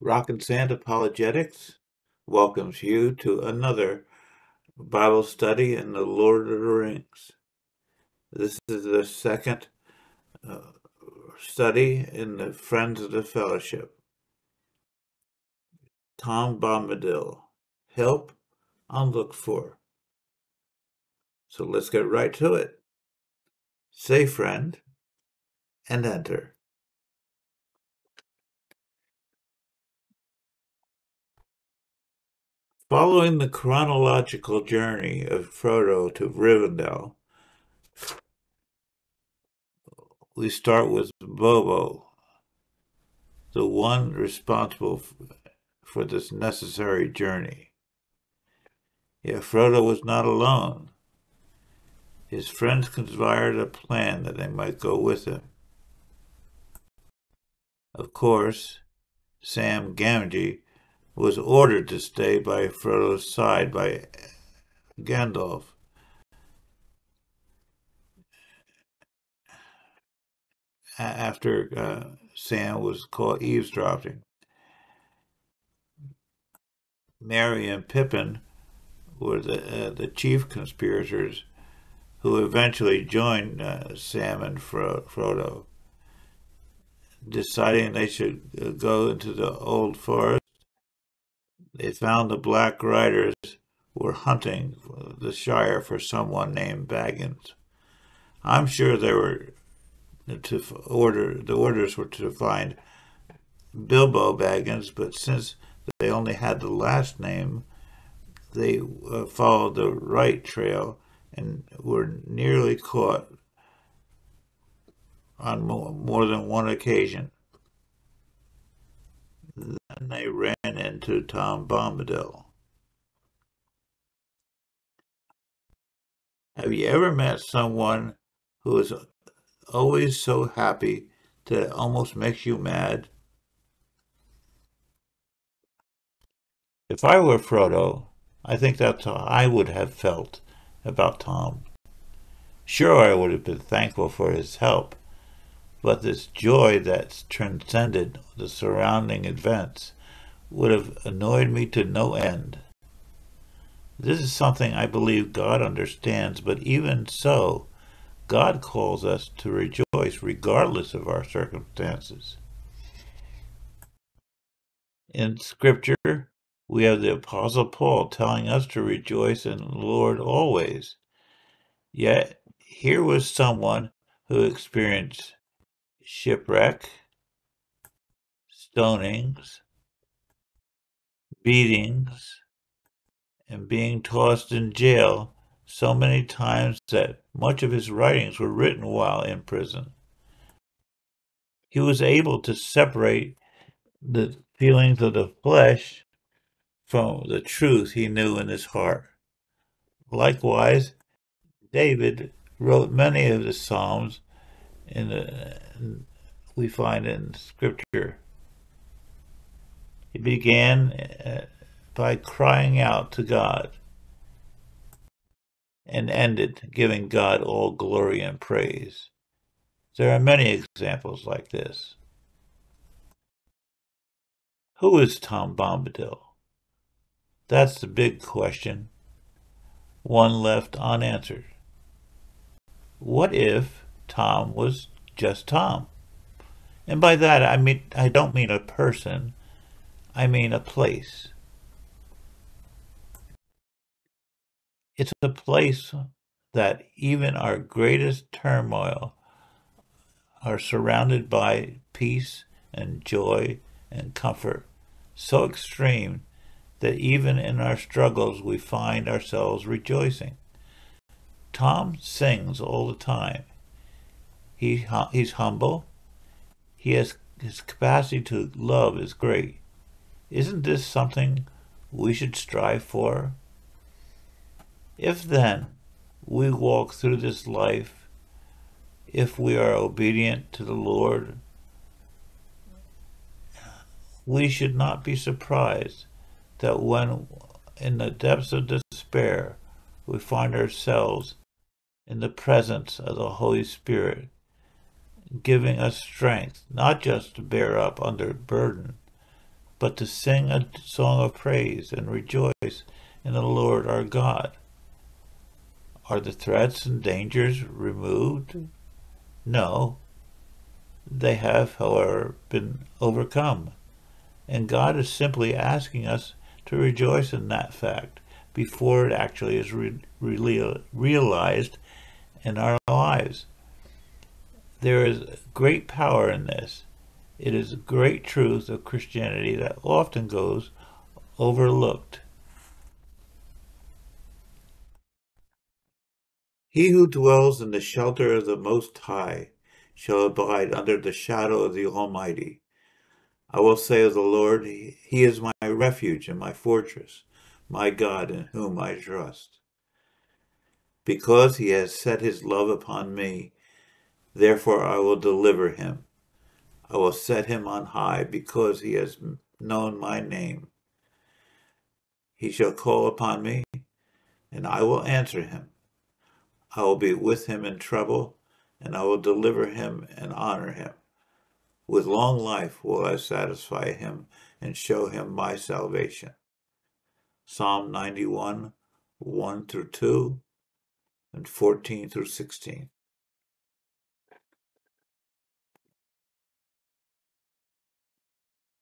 Rock and Sand Apologetics welcomes you to another Bible study in the Lord of the Rings. This is the second uh, study in the Friends of the Fellowship. Tom Bombadil, help unlooked for. So let's get right to it. Say friend and enter. Following the chronological journey of Frodo to Rivendell, we start with Bilbo, the one responsible for this necessary journey. Yet Frodo was not alone. His friends conspired a plan that they might go with him. Of course, Sam Gamgee was ordered to stay by Frodo's side by Gandalf. After uh, Sam was caught eavesdropping, Merry and Pippin were the uh, the chief conspirators who eventually joined uh, Sam and Fro- Frodo, deciding they should uh, go into the old forest they found the Black Riders were hunting the Shire for someone named Baggins. I'm sure they were to order the orders were to find Bilbo Baggins, but since they only had the last name, they uh, followed the right trail and were nearly caught on more, more than one occasion. They ran into Tom Bombadil. Have you ever met someone who is always so happy that it almost makes you mad? If I were Frodo, I think that's how I would have felt about Tom. Sure, I would have been thankful for his help, but this joy that transcended the surrounding events would have annoyed me to no end. This is something I believe God understands, but even so, God calls us to rejoice regardless of our circumstances. In Scripture, we have the Apostle Paul telling us to rejoice in the Lord always. Yet, here was someone who experienced shipwreck, stonings, beatings, and being tossed in jail so many times that much of his writings were written while in prison. He was able to separate the feelings of the flesh from the truth he knew in his heart. Likewise, David wrote many of the Psalms in the, we find in Scripture. He began uh, by crying out to God and ended giving God all glory and praise. There are many examples like this. Who is Tom Bombadil? That's the big question, one left unanswered. What if Tom was just Tom? And by that I mean I don't mean a person, I mean a place. It's a place that even our greatest turmoil are surrounded by peace and joy and comfort so extreme that even in our struggles we find ourselves rejoicing. Tom sings all the time. He, he's humble. He has his capacity to love is great. Isn't this something we should strive for? If then we walk through this life, if we are obedient to the Lord, we should not be surprised that when in the depths of despair we find ourselves in the presence of the Holy Spirit, giving us strength not just to bear up under burden, but to sing a song of praise and rejoice in the Lord our God. Are the threats and dangers removed? No. They have, however, been overcome. And God is simply asking us to rejoice in that fact before it actually is re- re- realized in our lives. There is great power in this. It is a great truth of Christianity that often goes overlooked. He who dwells in the shelter of the Most High shall abide under the shadow of the Almighty. I will say of the Lord, He is my refuge and my fortress, my God in whom I trust. Because he has set his love upon me, therefore I will deliver him. I will set him on high because he has known my name. He shall call upon me, and I will answer him. I will be with him in trouble and I will deliver him and honor him. With long life will I satisfy him and show him my salvation. Psalm 91, 1 through 2, and 14 through 16.